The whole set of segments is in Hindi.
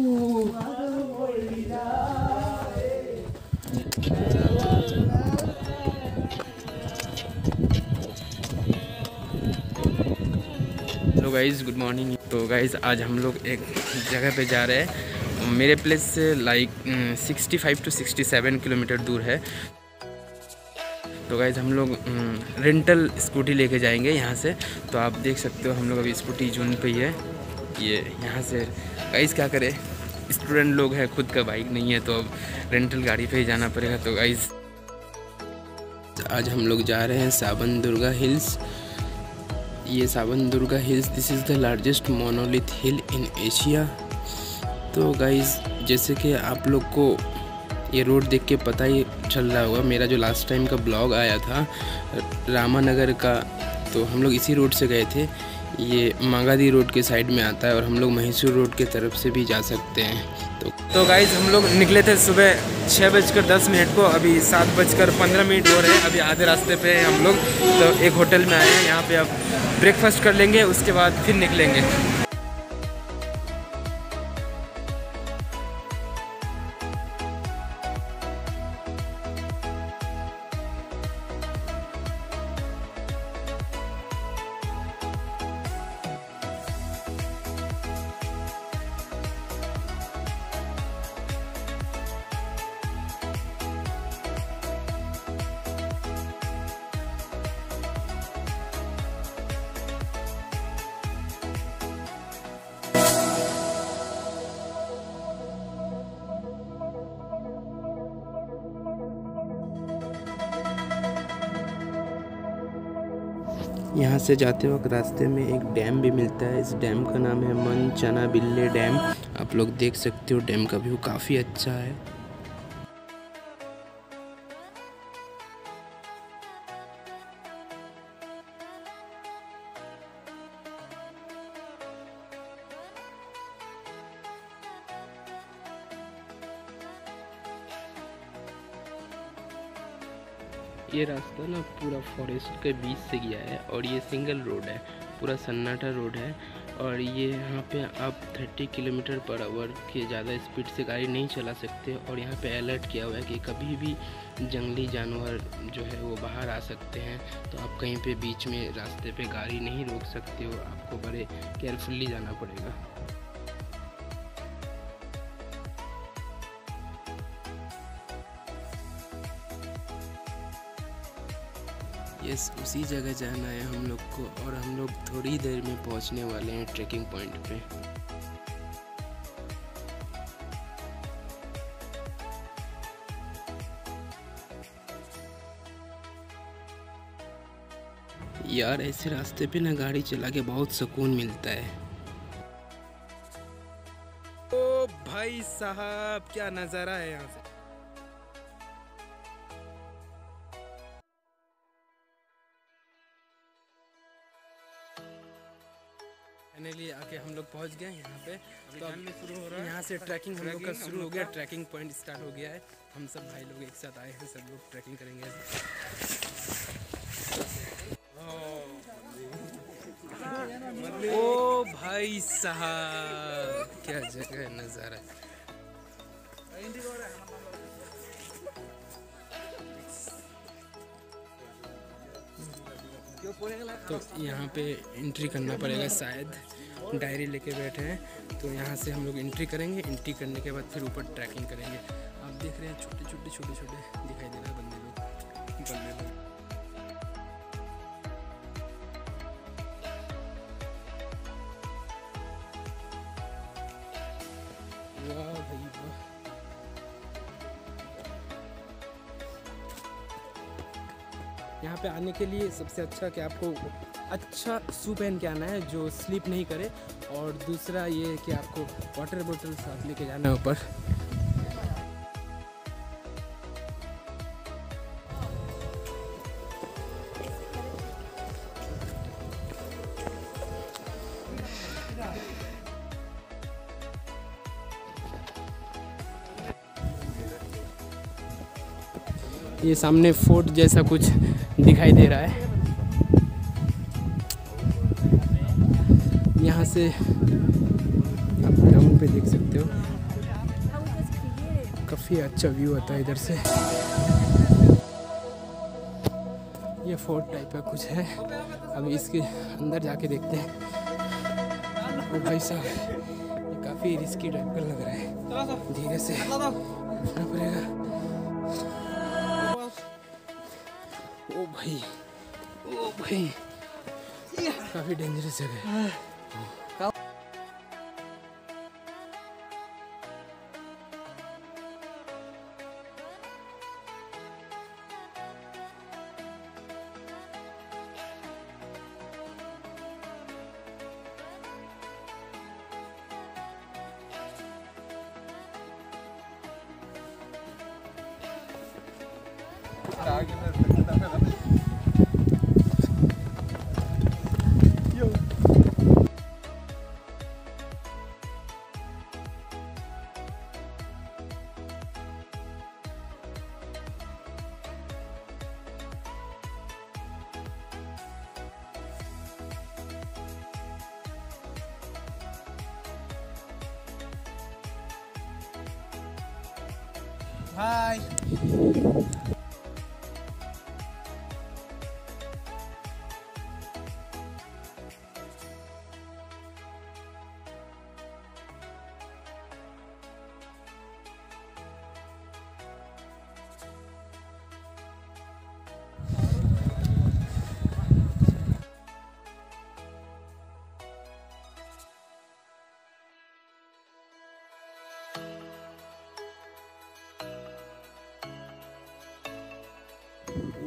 हेलो गाइज़ गुड मॉर्निंग तो गाइज़ आज हम लोग एक जगह पे जा रहे हैं। मेरे प्लेस से लाइक 65 टू 67 किलोमीटर दूर है। तो गाइज़ हम लोग रेंटल स्कूटी लेके जाएँगे यहाँ से। तो आप देख सकते हो, हम लोग अभी स्कूटी जून पे ही है। ये यहाँ से। गाइज़ क्या करें? स्टूडेंट लोग हैं, खुद का बाइक नहीं है तो अब रेंटल गाड़ी पे ही जाना पड़ेगा तो गाइज़ आज हम लोग जा रहे हैं सावन दुर्गा हिल्स। ये Savandurga hills this is the largest monolith hill in Asia तो गाइज़ जैसे कि आप लोग को ये रोड देख के पता ही चल रहा होगा, मेरा जो लास्ट टाइम का ब्लॉग आया था, रामानगर का तो हम लोग इसी रोड से गए थे। ये मांगादी रोड के साइड में आता है और हम लोग महीसूर रोड के तरफ़ से भी जा सकते हैं। तो तो गाइज़ हम लोग निकले थे सुबह छः बजकर दस मिनट को, अभी सात बजकर पंद्रह मिनट हो रहे हैं, अभी आधे रास्ते पे हैं हम लोग। तो एक होटल में आए हैं, यहाँ पे अब ब्रेकफास्ट कर लेंगे, उसके बाद फिर निकलेंगे। यहाँ से जाते वक्त रास्ते में एक डैम भी मिलता है। इस डैम का नाम है मन चना बिल्ले डैम। आप लोग देख सकते हो, डैम का व्यू काफ़ी अच्छा है। ये रास्ता ना पूरा फॉरेस्ट के बीच से गया है और ये सिंगल रोड है, पूरा सन्नाटा रोड है और ये यहाँ पे आप 30 किलोमीटर पर आवर के ज़्यादा स्पीड से गाड़ी नहीं चला सकते और यहाँ पे अलर्ट किया हुआ है कि कभी भी जंगली जानवर जो है वो बाहर आ सकते हैं। तो आप कहीं पे बीच में रास्ते पे गाड़ी नहीं रोक सकते हो, आपको बड़े केयरफुल्ली जाना पड़ेगा। यस, उसी जगह जाना है हम लोग को और हम लोग थोड़ी देर में पहुँचने वाले हैं ट्रैकिंग पॉइंट पे। यार, ऐसे रास्ते पे ना गाड़ी चला के बहुत सुकून मिलता है। ओ भाई साहब, क्या नज़ारा है यहाँ से? फाइनली आके हम लोग पहुँच गए यहाँ पे। तो अब शुरू हो रहा है। यहाँ से ट्रैकिंग हम लोग का शुरू हो गया। ट्रैकिंग पॉइंट स्टार्ट हो गया है। हम सब भाई लोग एक साथ आए हैं सब लोग ट्रैकिंग करेंगे। ओ भाई साहब क्या जगह नज़ारा। तो यहाँ पे एंट्री करना पड़ेगा शायद। डायरी लेके बैठे हैं तो यहाँ से हम लोग एंट्री करेंगे। एंट्री करने के बाद फिर ऊपर ट्रैकिंग करेंगे। आप देख रहे हैं, छोटे छोटे छोटे छोटे दिखाई दे रहा है बंदे लोग। बंदे लोग। यहाँ पे आने के लिए सबसे अच्छा कि आपको अच्छा शू पहन के आना है जो स्लिप नहीं करे। और दूसरा ये कि आपको वाटर बोतल साथ लेके जाना है ऊपर। ये सामने फोर्ट जैसा कुछ दिखाई दे रहा है। से आप डाउन पे देख सकते हो। काफ़ी अच्छा व्यू आता है इधर से। ये फोर्ट टाइप का कुछ है। अभी इसके अंदर जाके देखते हैं। ओ भाई साहब, ये काफ़ी रिस्की टाइप का लग रहा है। धीरे से। उठना पड़ेगा। ओ भाई ओ भाई। काफ़ी डेंजरस जगह है। искал.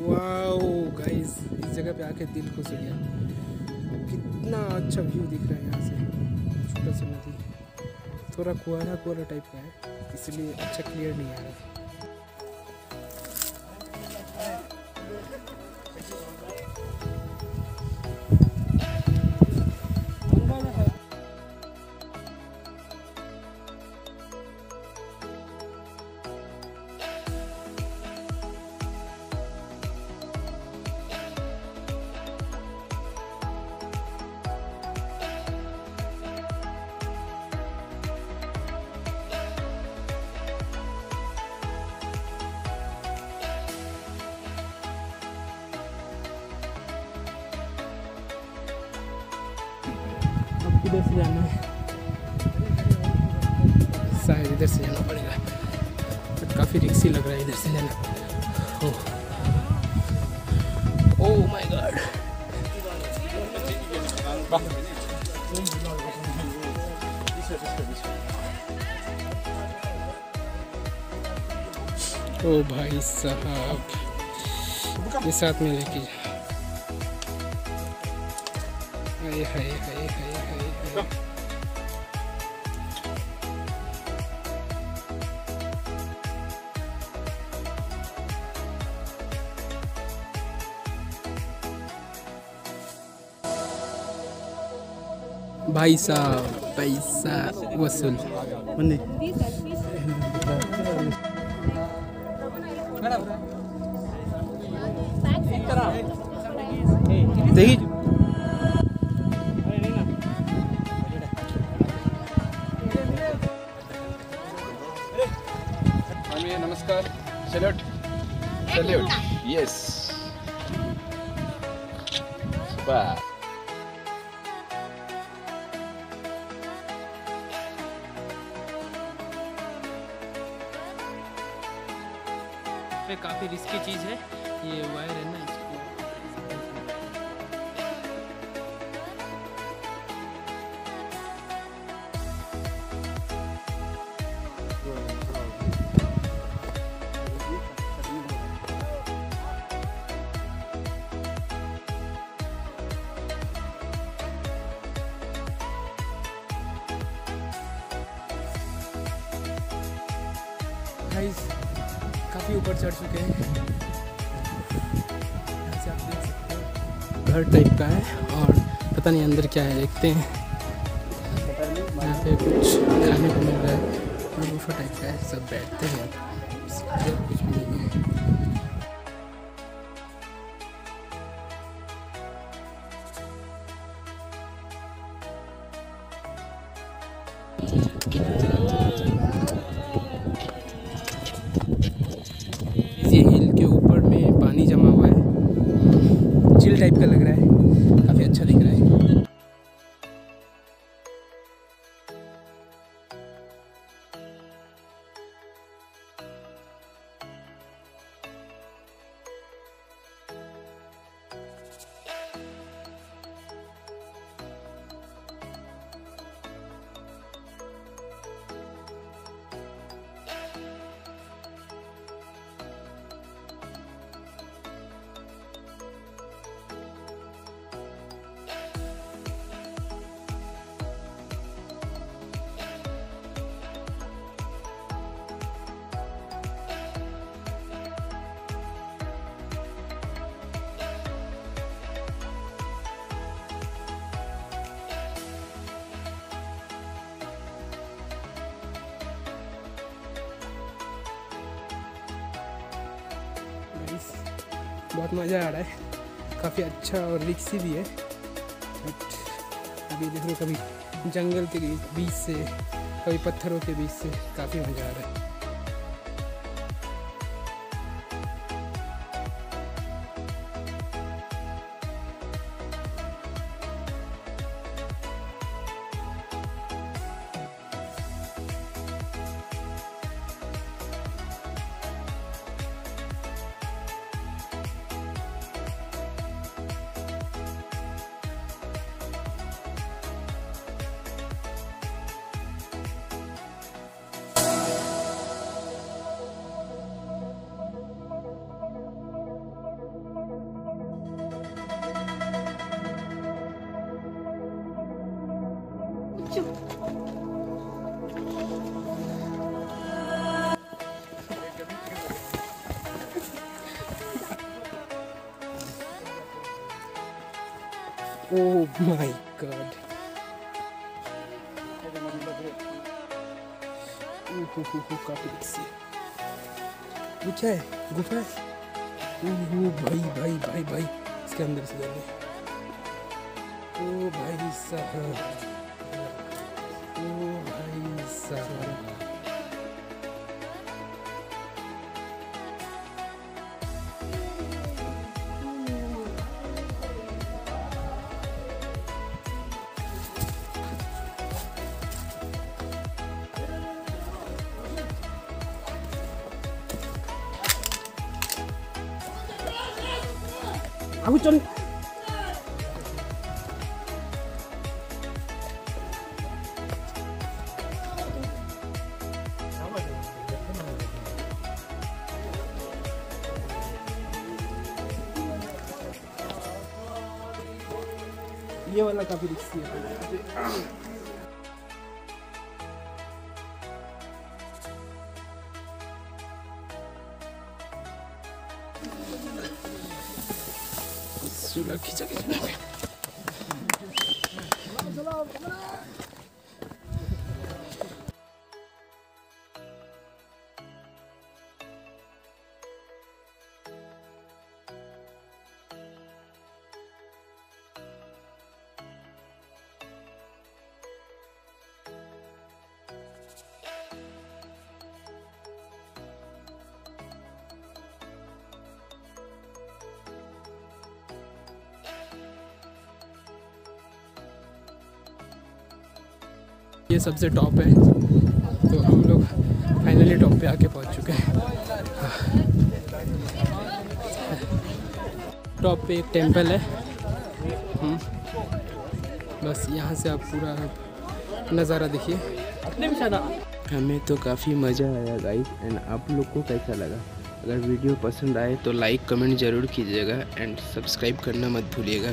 वाओ गाइस इस जगह पे आके दिल खुश हो गया। कितना अच्छा व्यू दिख रहा है यहाँ से। छोटा सा नदी। थोड़ा कुआरा कुआरा टाइप का है, इसलिए अच्छा क्लियर नहीं आ रहा। किधर से जाना है। शायद इधर से जाना पड़ेगा। बट काफ़ी रिक्सी लग रहा है इधर से जाना। ओह। Oh my God. ओ भाई साहब। ये साथ में लेके जा। भाई साहब पैसा वसूल मन्ने। ये वायर है ना इसको। काफ़ी ऊपर चढ़ चुके हैं। घर टाइप का है और पता नहीं अंदर क्या है, देखते हैं। यहाँ पे कुछ खाने को मिल रहा है। टाइप का है, सब बैठते हैं। कुछ बहुत मज़ा आ रहा है। काफ़ी अच्छा और रिक्सी भी है। बट अभी देख लो कभी जंगल के बीच से, कभी पत्थरों के बीच से काफ़ी मज़ा आ रहा है। Oh my god. काफ़ी रिक्सी है? गुफा है? ओहो भाई भाई भाई भाई। इसके अंदर से जाने। ओ भाई साहब। ओ aku con ये वाला काफ़ी रिक्सी है सुला खींचा खींचा ये सबसे टॉप है। तो हम लोग फाइनली टॉप पे आके पहुँच चुके हैं। टॉप पे एक टेंपल है। हम्म, बस यहाँ से आप पूरा नज़ारा देखिए। हमें तो काफ़ी मज़ा आया गाइस एंड आप लोग को कैसा लगा? अगर वीडियो पसंद आए तो लाइक कमेंट ज़रूर कीजिएगा एंड सब्सक्राइब करना मत भूलिएगा।